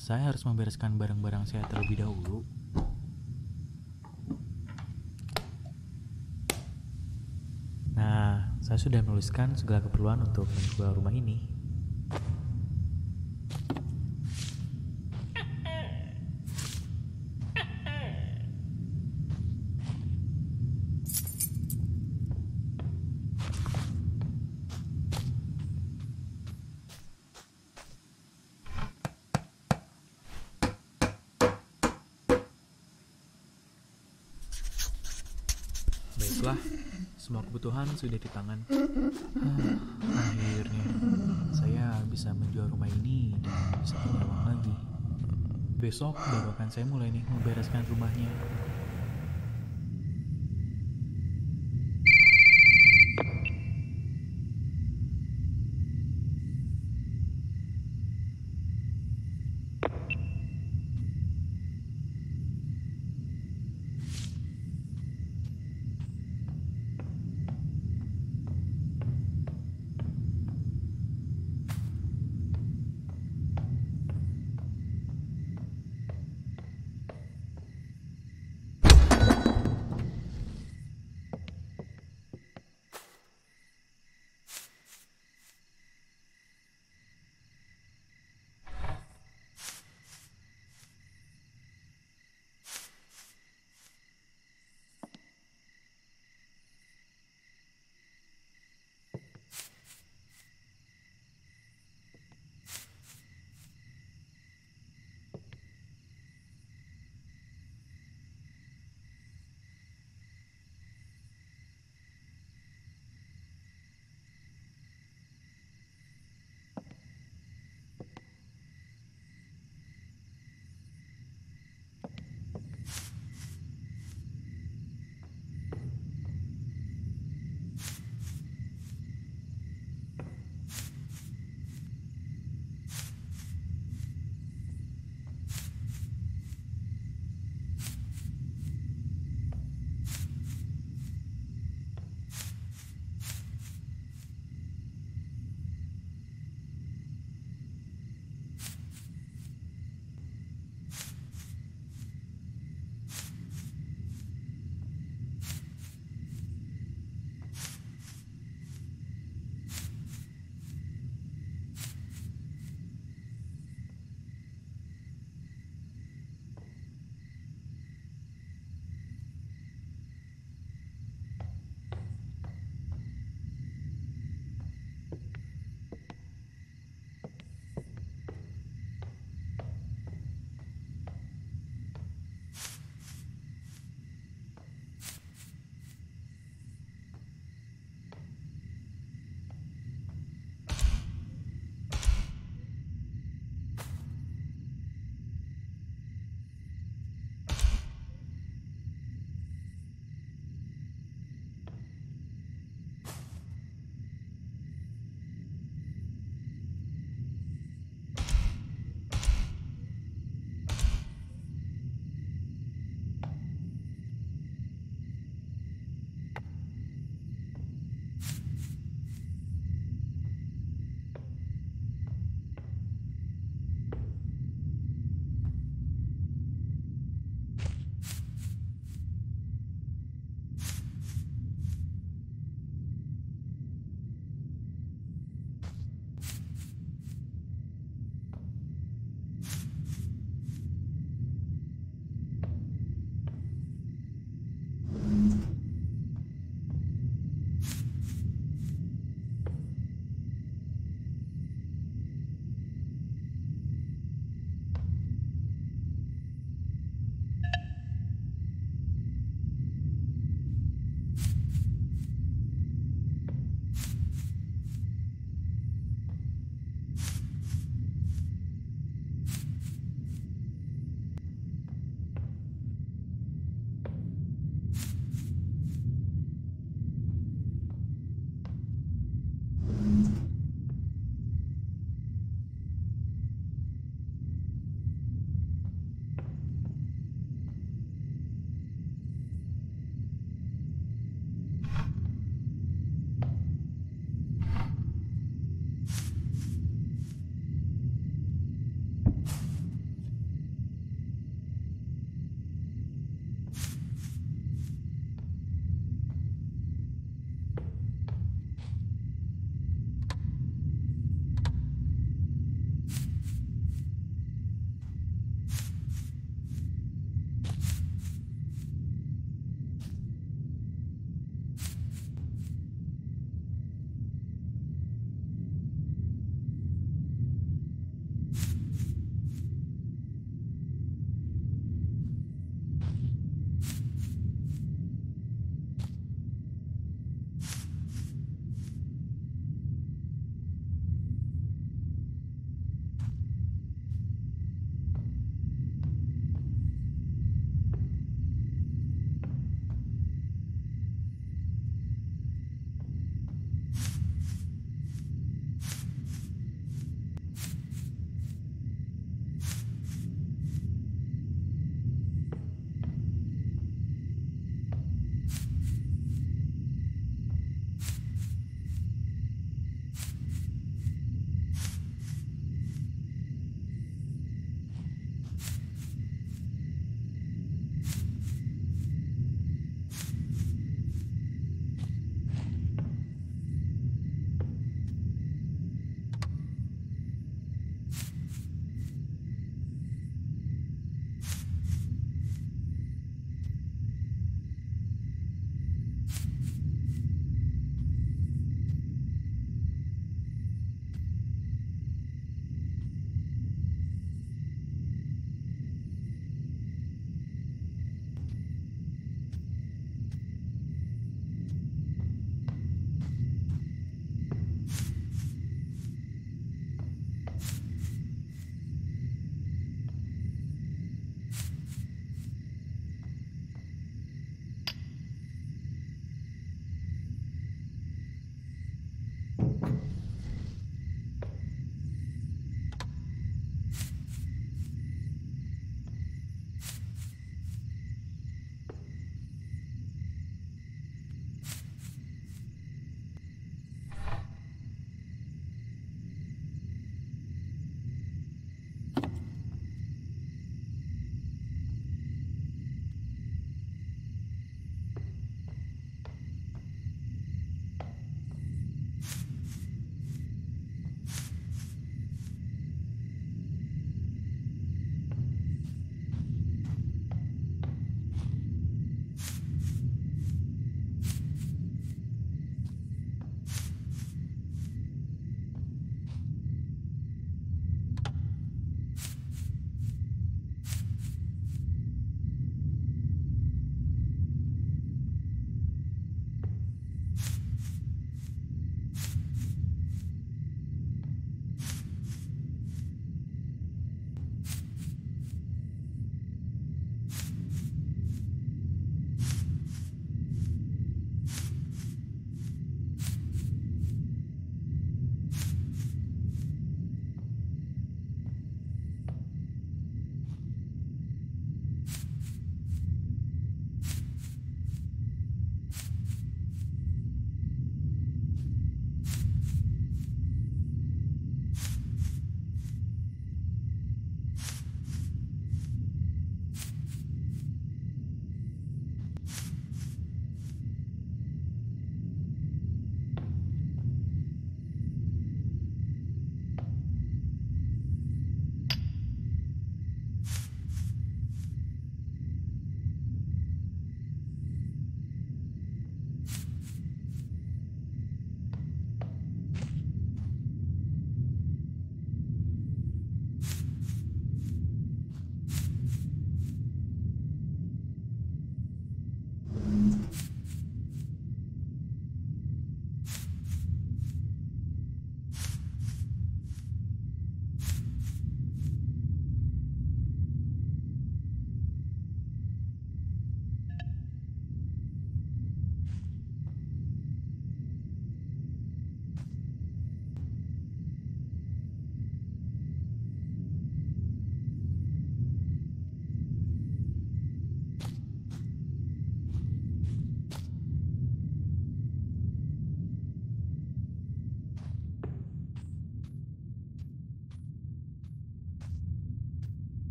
Saya harus membereskan barang-barang saya terlebih dahulu. Nah, saya sudah menuliskan segala keperluan untuk menjual rumah ini. Sudah di tangan. Ah, akhirnya, saya bisa menjual rumah ini dan bisa punya uang lagi. Besok baru akan saya mulai nih membereskan rumahnya.